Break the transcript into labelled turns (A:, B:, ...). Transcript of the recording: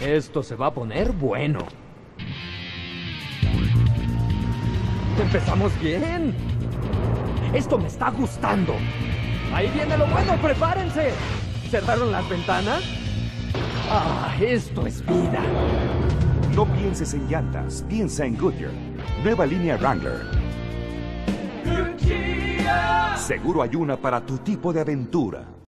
A: Esto se va a poner bueno. Empezamos bien. Esto me está gustando. Ahí viene lo bueno, prepárense. ¿Cerraron las ventanas? Ah, esto es vida.
B: No pienses en llantas, piensa en Goodyear. Nueva línea Wrangler. Seguro hay una para tu tipo de aventura.